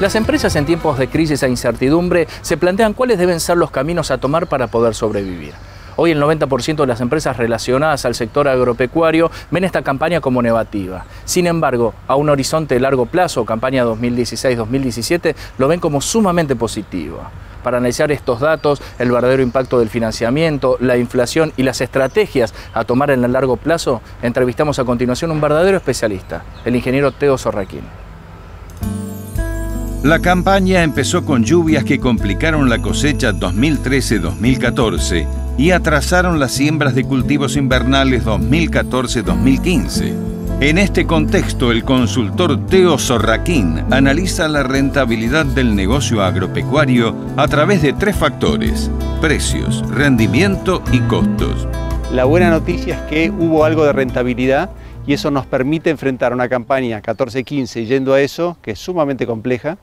Las empresas en tiempos de crisis e incertidumbre se plantean cuáles deben ser los caminos a tomar para poder sobrevivir. Hoy el 90% de las empresas relacionadas al sector agropecuario ven esta campaña como negativa. Sin embargo, a un horizonte de largo plazo, campaña 2016-2017, lo ven como sumamente positivo. Para analizar estos datos, el verdadero impacto del financiamiento, la inflación y las estrategias a tomar en el largo plazo, entrevistamos a continuación un verdadero especialista, el ingeniero Teo Sorraquín. La campaña empezó con lluvias que complicaron la cosecha 2013-2014 y atrasaron las siembras de cultivos invernales 2014-2015. En este contexto, el consultor Teo Sorraquín analiza la rentabilidad del negocio agropecuario a través de tres factores, precios, rendimiento y costos. La buena noticia es que hubo algo de rentabilidad y eso nos permite enfrentar una campaña 14-15 yendo a eso, que es sumamente compleja,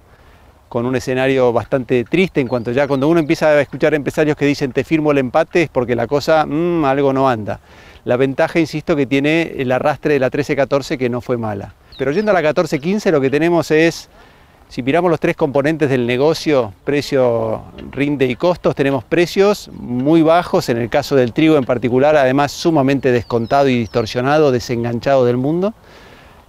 con un escenario bastante triste en cuanto ya cuando uno empieza a escuchar empresarios que dicen te firmo el empate es porque la cosa, mmm, algo no anda. La ventaja, insisto, que tiene el arrastre de la 13-14 que no fue mala. Pero yendo a la 14-15 lo que tenemos es, si miramos los tres componentes del negocio, precio, rinde y costos, tenemos precios muy bajos, en el caso del trigo en particular, además sumamente descontado y distorsionado, desenganchado del mundo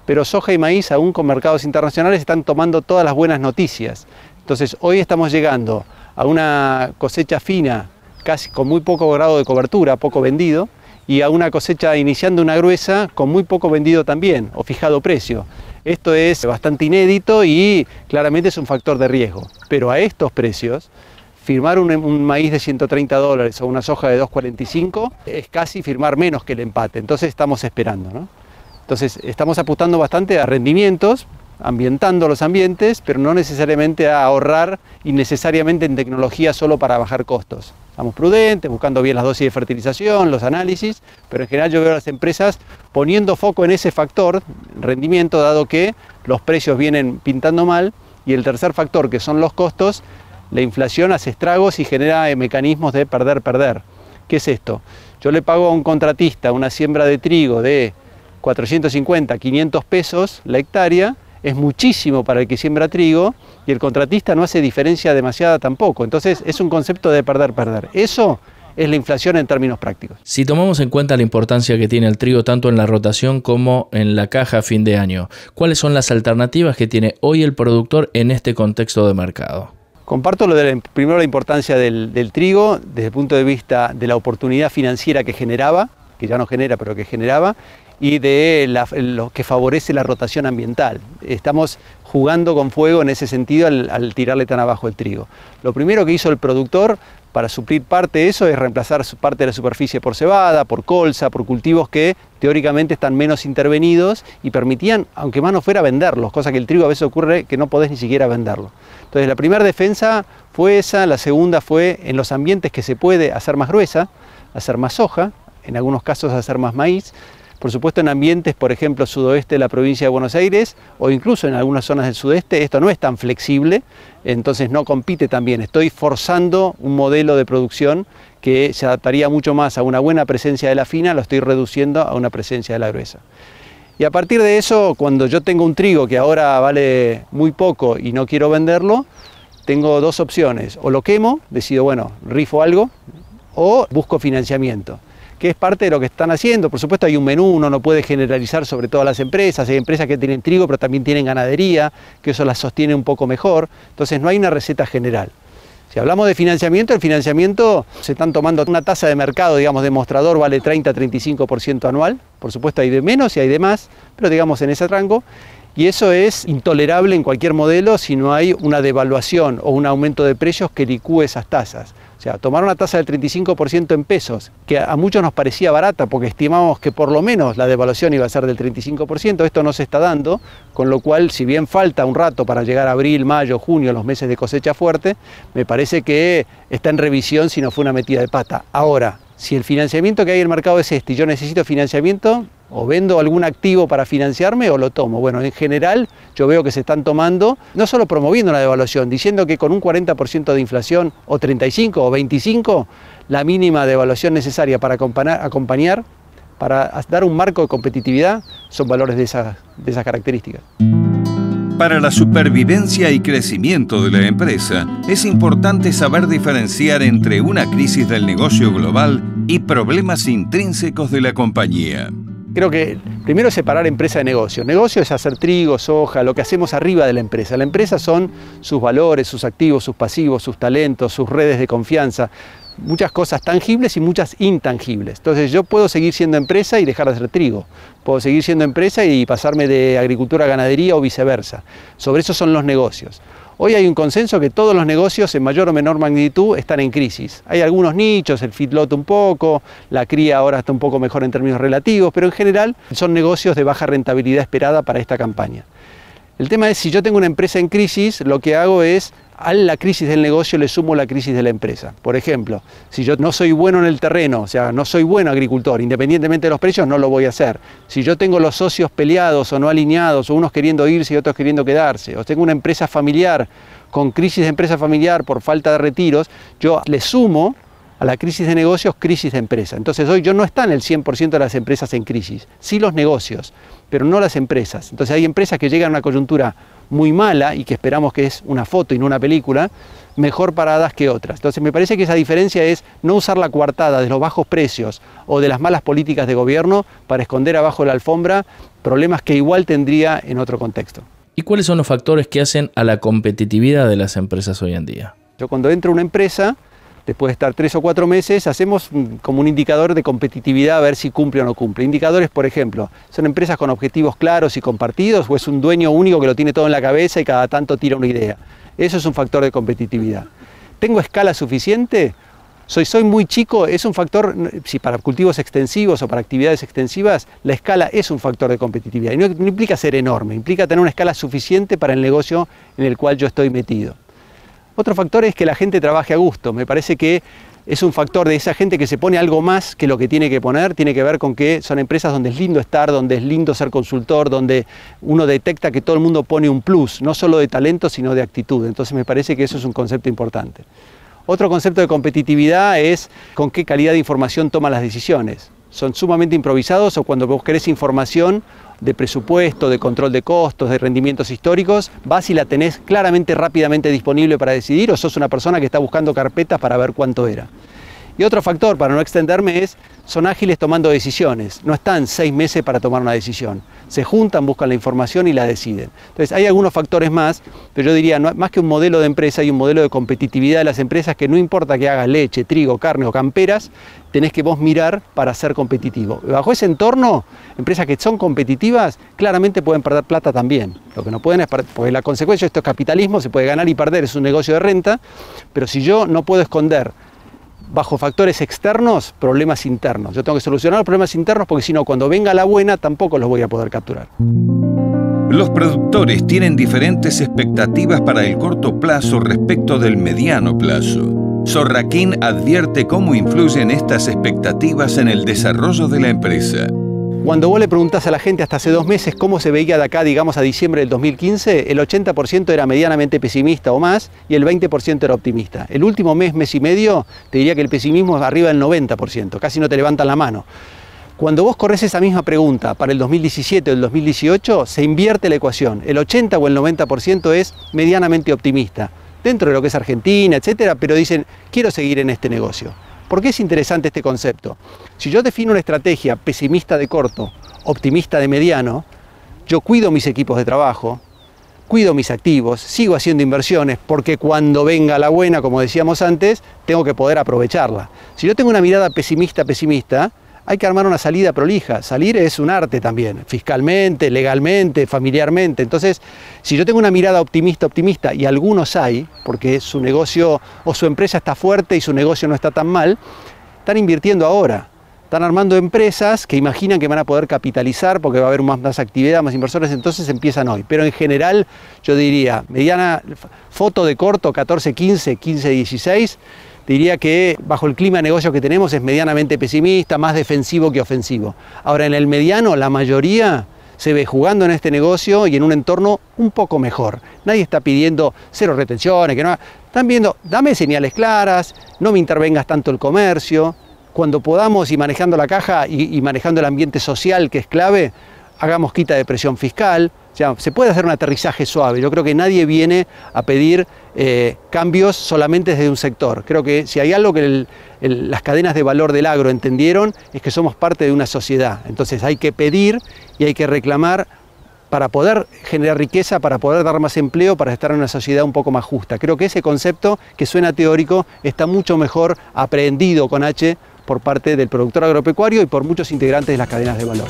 pero soja y maíz, aún con mercados internacionales, están tomando todas las buenas noticias. Entonces, hoy estamos llegando a una cosecha fina, casi con muy poco grado de cobertura, poco vendido, y a una cosecha iniciando una gruesa con muy poco vendido también, o fijado precio. Esto es bastante inédito y claramente es un factor de riesgo. Pero a estos precios, firmar un, un, maíz de 130 dólares o una soja de 2,45 es casi firmar menos que el empate. Entonces estamos esperando. ¿no? Entonces estamos apuntando bastante a rendimientos, ambientando los ambientes, pero no necesariamente a ahorrar innecesariamente en tecnología solo para bajar costos. Estamos prudentes, buscando bien las dosis de fertilización, los análisis, pero en general yo veo a las empresas poniendo foco en ese factor, rendimiento, dado que los precios vienen pintando mal, y el tercer factor, que son los costos, la inflación hace estragos y genera mecanismos de perder-perder. ¿Qué es esto? Yo le pago a un contratista una siembra de trigo de 450, 500 pesos la hectárea, es muchísimo para el que siembra trigo y el contratista no hace diferencia demasiada tampoco. Entonces es un concepto de perder-perder. Eso es la inflación en términos prácticos. Si tomamos en cuenta la importancia que tiene el trigo tanto en la rotación como en la caja a fin de año, ¿cuáles son las alternativas que tiene hoy el productor en este contexto de mercado? Comparto lo de la, primero la importancia del, del trigo desde el punto de vista de la oportunidad financiera que generaba, que ya no genera, pero que generaba, y de lo que favorece la rotación ambiental. Estamos jugando con fuego en ese sentido al, tirarle tan abajo el trigo. Lo primero que hizo el productor para suplir parte de eso es reemplazar parte de la superficie por cebada, por colza, por cultivos que teóricamente están menos intervenidos y permitían, aunque más no fuera, venderlos, cosa que el trigo a veces ocurre que no podés ni siquiera venderlo. Entonces la primera defensa fue esa, la segunda fue en los ambientes que se puede hacer más gruesa, hacer más soja, en algunos casos hacer más maíz, por supuesto, en ambientes, por ejemplo, sudoeste de la provincia de Buenos Aires o incluso en algunas zonas del sudeste, esto no es tan flexible, entonces no compite tan bien. Estoy forzando un modelo de producción que se adaptaría mucho más a una buena presencia de la fina, lo estoy reduciendo a una presencia de la gruesa. Y a partir de eso, cuando yo tengo un trigo que ahora vale muy poco y no quiero venderlo, tengo dos opciones. O lo quemo, decido, bueno, rifo algo, o busco financiamiento que es parte de lo que están haciendo. Por supuesto hay un menú, uno no puede generalizar sobre todas las empresas, hay empresas que tienen trigo pero también tienen ganadería, que eso las sostiene un poco mejor, entonces no hay una receta general. Si hablamos de financiamiento, el financiamiento se están tomando una tasa de mercado, digamos, demostrador vale 30-35% anual, por supuesto hay de menos y hay de más, pero digamos en ese rango, y eso es intolerable en cualquier modelo si no hay una devaluación o un aumento de precios que licúe esas tasas. O sea, tomar una tasa del 35% en pesos, que a muchos nos parecía barata porque estimábamos que por lo menos la devaluación iba a ser del 35%, esto no se está dando, con lo cual si bien falta un rato para llegar a abril, mayo, junio, los meses de cosecha fuerte, me parece que está en revisión si no fue una metida de pata. Ahora, si el financiamiento que hay en el mercado es este y yo necesito financiamiento, o vendo algún activo para financiarme o lo tomo. Bueno, en general yo veo que se están tomando, no solo promoviendo la devaluación, diciendo que con un 40% de inflación o 35 o 25, la mínima devaluación necesaria para acompañar, para dar un marco de competitividad, son valores de esas, de esas características. Para la supervivencia y crecimiento de la empresa, es importante saber diferenciar entre una crisis del negocio global y problemas intrínsecos de la compañía. Creo que primero separar empresa de negocio. Negocio es hacer trigo, soja, lo que hacemos arriba de la empresa. La empresa son sus valores, sus activos, sus pasivos, sus talentos, sus redes de confianza, muchas cosas tangibles y muchas intangibles. Entonces yo puedo seguir siendo empresa y dejar de hacer trigo. Puedo seguir siendo empresa y pasarme de agricultura a ganadería o viceversa. Sobre eso son los negocios. Hoy hay un consenso que todos los negocios en mayor o menor magnitud están en crisis. Hay algunos nichos, el feedlot un poco, la cría ahora está un poco mejor en términos relativos, pero en general son negocios de baja rentabilidad esperada para esta campaña. El tema es, si yo tengo una empresa en crisis, lo que hago es a la crisis del negocio le sumo la crisis de la empresa. Por ejemplo, si yo no soy bueno en el terreno, o sea, no soy buen agricultor, independientemente de los precios, no lo voy a hacer. Si yo tengo los socios peleados o no alineados, o unos queriendo irse y otros queriendo quedarse, o tengo una empresa familiar con crisis de empresa familiar por falta de retiros, yo le sumo a la crisis de negocios, crisis de empresa. Entonces hoy yo no están el 100% de las empresas en crisis, sí los negocios, pero no las empresas. Entonces hay empresas que llegan a una coyuntura muy mala y que esperamos que es una foto y no una película, mejor paradas que otras. Entonces me parece que esa diferencia es no usar la coartada de los bajos precios o de las malas políticas de gobierno para esconder abajo de la alfombra problemas que igual tendría en otro contexto. ¿Y cuáles son los factores que hacen a la competitividad de las empresas hoy en día? Yo cuando entro a una empresa, después de estar tres o cuatro meses, hacemos como un indicador de competitividad a ver si cumple o no cumple. Indicadores, por ejemplo, ¿son empresas con objetivos claros y compartidos o es un dueño único que lo tiene todo en la cabeza y cada tanto tira una idea? Eso es un factor de competitividad. ¿Tengo escala suficiente? Soy, soy muy chico, es un factor, si para cultivos extensivos o para actividades extensivas, la escala es un factor de competitividad. Y no implica ser enorme, implica tener una escala suficiente para el negocio en el cual yo estoy metido. Otro factor es que la gente trabaje a gusto. Me parece que es un factor de esa gente que se pone algo más que lo que tiene que poner, tiene que ver con que son empresas donde es lindo estar, donde es lindo ser consultor, donde uno detecta que todo el mundo pone un plus, no solo de talento, sino de actitud. Entonces me parece que eso es un concepto importante. Otro concepto de competitividad es con qué calidad de información toma las decisiones. Son sumamente improvisados o cuando vos querés información de presupuesto, de control de costos, de rendimientos históricos, vas y la tenés claramente, rápidamente disponible para decidir o sos una persona que está buscando carpetas para ver cuánto era. Y otro factor, para no extenderme, es son ágiles tomando decisiones. No están seis meses para tomar una decisión. Se juntan, buscan la información y la deciden. Entonces hay algunos factores más, pero yo diría, más que un modelo de empresa, hay un modelo de competitividad de las empresas que no importa que hagas leche, trigo, carne o camperas, tenés que vos mirar para ser competitivo. Bajo ese entorno, empresas que son competitivas claramente pueden perder plata también. Lo que no pueden es, porque la consecuencia de esto es capitalismo, se puede ganar y perder, es un negocio de renta, pero si yo no puedo esconder bajo factores externos, problemas internos. Yo tengo que solucionar los problemas internos porque si no, cuando venga la buena, tampoco los voy a poder capturar. Los productores tienen diferentes expectativas para el corto plazo respecto del mediano plazo. Sorraquín advierte cómo influyen estas expectativas en el desarrollo de la empresa. Cuando vos le preguntás a la gente hasta hace dos meses cómo se veía de acá, digamos, a diciembre del 2015, el 80% era medianamente pesimista o más y el 20% era optimista. El último mes, mes y medio, te diría que el pesimismo es arriba del 90%, casi no te levantan la mano. Cuando vos corres esa misma pregunta para el 2017 o el 2018, se invierte la ecuación. El 80 o el 90% es medianamente optimista, dentro de lo que es Argentina, etcétera, pero dicen, quiero seguir en este negocio. ¿Por qué es interesante este concepto? Si yo defino una estrategia pesimista de corto, optimista de mediano, yo cuido mis equipos de trabajo, cuido mis activos, sigo haciendo inversiones, porque cuando venga la buena, como decíamos antes, tengo que poder aprovecharla. Si yo tengo una mirada pesimista, pesimista, hay que armar una salida prolija. Salir es un arte también, fiscalmente, legalmente, familiarmente. Entonces, si yo tengo una mirada optimista, optimista, y algunos hay, porque su negocio o su empresa está fuerte y su negocio no está tan mal, están invirtiendo ahora. Están armando empresas que imaginan que van a poder capitalizar porque va a haber más, más actividad, más inversores, entonces empiezan hoy. Pero en general, yo diría, mediana foto de corto, 14, 15, 15, 16, diría que bajo el clima de negocio que tenemos es medianamente pesimista, más defensivo que ofensivo. Ahora, en el mediano, la mayoría se ve jugando en este negocio y en un entorno un poco mejor. Nadie está pidiendo cero retenciones, que no. Están viendo, dame señales claras, no me intervengas tanto el comercio. Cuando podamos y manejando la caja y, y manejando el ambiente social que es clave, hagamos quita de presión fiscal, se puede hacer un aterrizaje suave. Yo creo que nadie viene a pedir eh, cambios solamente desde un sector. Creo que si hay algo que las cadenas de valor del agro entendieron es que somos parte de una sociedad. Entonces hay que pedir y hay que reclamar para poder generar riqueza, para poder dar más empleo, para estar en una sociedad un poco más justa. Creo que ese concepto, que suena teórico, está mucho mejor aprehendido con H por parte del productor agropecuario y por muchos integrantes de las cadenas de valor.